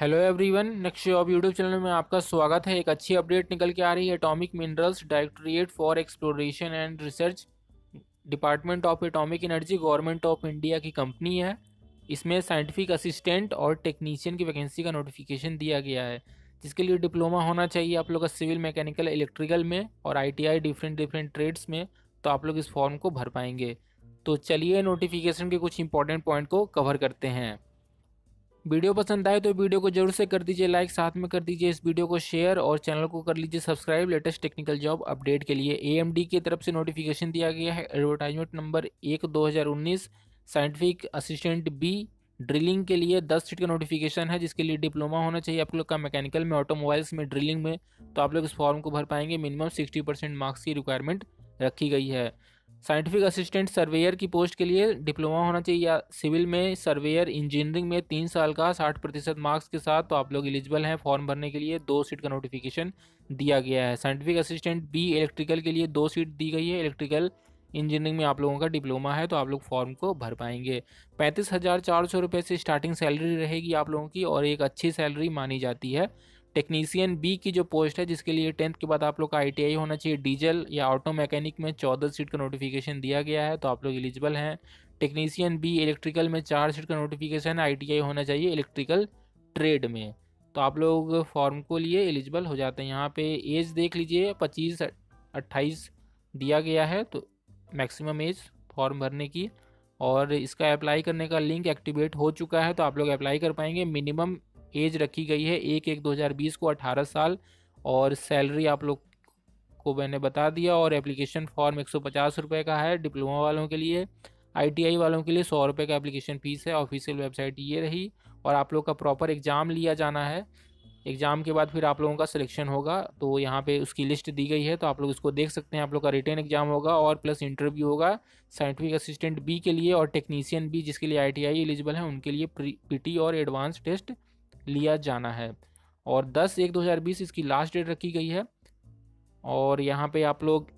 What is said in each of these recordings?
Hello everyone, next job YouTube channel में आपका स्वागत है। एक अच्छी अपडेट निकल के आ रही है। Atomic minerals directorate for exploration and research department of atomic energy government of India की कंपनी है। इसमें साइंटिफिक असिस्टेंट और टेक्नीशियन की वैकेंसी का नोटिफिकेशन दिया गया है। जिसके लिए डिप्लोमा होना चाहिए आप लोग का सिविल मैकेनिकल इलेक्ट्रिकल में और आईटीआई डिफरेंट डिफरेंट ट्रेड्स में तो आप लोग इस फॉर्म को भर पाएँगे। तो चलिए नोटिफिकेशन के कुछ इंपॉर्टेंट पॉइंट को कवर करते हैं। वीडियो पसंद आए तो वीडियो को ज़रूर से कर दीजिए लाइक, साथ में कर दीजिए इस वीडियो को शेयर और चैनल को कर लीजिए subscribe. Latest technical job update के लिए एएमडी की तरफ़ से नोटिफिकेशन दिया गया है। एडवर्टाइजमेंट नंबर एक दो साइंटिफिक असिस्टेंट बी ड्रिलिंग के लिए दस सीट का नोटिफिकेशन है, जिसके लिए डिप्लोमा होना चाहिए। आप लोग का मैकेनिकल में ऑटोमोबाइल्स में ड्रिलिंग में तो आप लोग इस फॉर्म को भर पाएँगे। मिनिमम सिक्सटी परसेंट मार्क्स की रिक्वायरमेंट रखी गई है। साइंटिफिक असिस्टेंट सर्वेयर की पोस्ट के लिए डिप्लोमा होना चाहिए। या सिविल में सर्वेयर इंजीनियरिंग में तीन साल का साठ प्रतिशत मार्क्स के साथ तो आप लोग एलिजिबल हैं। फॉर्म भरने के लिए दो सीट का नोटिफिकेशन दिया गया है। साइंटिफिक असिस्टेंट बी इलेक्ट्रिकल के लिए दो सीट दी गई है। इलेक्ट्रिकल इंजीनियरिंग में आप लोगों का डिप्लोमा है तो आप लोग फॉर्म को भर पाएँगे। पैंतीस हज़ार चार सौ रुपये से स्टार्टिंग सैलरी रहेगी आप लोगों की और एक अच्छी सैलरी मानी जाती है। टेक्नीसियन बी की जो पोस्ट है, जिसके लिए टेंथ के बाद आप लोग का आईटीआई होना चाहिए, डीजल या ऑटो मैकेनिक में चौदह सीट का नोटिफिकेशन दिया गया है तो आप लोग एलिजिबल हैं। टेक्नीसियन बी इलेक्ट्रिकल में चार सीट का नोटिफिकेशन आईटीआई होना चाहिए इलेक्ट्रिकल ट्रेड में। तो आप लोग फॉर्म को लिए एलिजिबल हो जाते हैं। यहाँ पे एज देख लीजिए, पच्चीस, अट्ठाईस दिया गया है तो मैक्सिमम एज फॉर्म भरने की। और इसका अप्लाई करने का लिंक एक्टिवेट हो चुका है तो आप लोग अप्लाई कर पाएँगे। मिनिमम एज रखी गई है, एक एक 2020 को 18 साल, और सैलरी आप लोग को मैंने बता दिया, और एप्लीकेशन फॉर्म एक सौ का है, डिप्लोमा वालों के लिए, आईटीआई वालों के लिए सौ रुपये का एप्लीकेशन फ़ीस है, ऑफिशियल वेबसाइट ये रही, और आप लोग का प्रॉपर एग्ज़ाम लिया जाना है, एग्ज़ाम के बाद फिर आप लोगों का सिलेक्शन होगा तो यहाँ पे उसकी लिस्ट दी गई है तो आप लोग उसको देख सकते हैं, आप लोग का रिटर्न एग्ज़ाम होगा, और प्लस इंटरव्यू होगा, साइंटिफिक असिस्टेंट बी के लिए और टेक्नीशियन बी, जिसके लिए आईटीआई एलिजिबल है, उनके लिए पीटी और एडवांस टेस्ट लिया जाना है। और 10 एक 2020 इसकी लास्ट डेट रखी गई है। और यहाँ पे आप लोग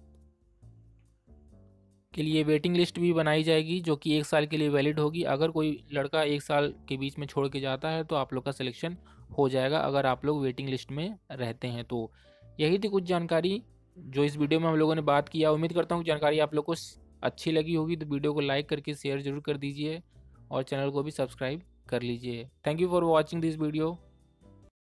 के लिए वेटिंग लिस्ट भी बनाई जाएगी, जो कि एक साल के लिए वैलिड होगी। अगर कोई लड़का एक साल के बीच में छोड़ के जाता है तो आप लोग का सिलेक्शन हो जाएगा, अगर आप लोग वेटिंग लिस्ट में रहते हैं। तो यही थी कुछ जानकारी, जो इस वीडियो में हम लोगों ने बात किया। उम्मीद करता हूँ जानकारी आप लोग को अच्छी लगी होगी तो वीडियो को लाइक करके शेयर ज़रूर कर दीजिए। और चैनल को भी सब्सक्राइब कर लीजिए। Thank you for watching this video